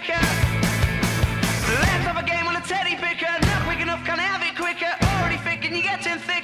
picker. Less of a game on a teddy picker. Not quick enough, can't have it quicker. Already thinking you're getting thick.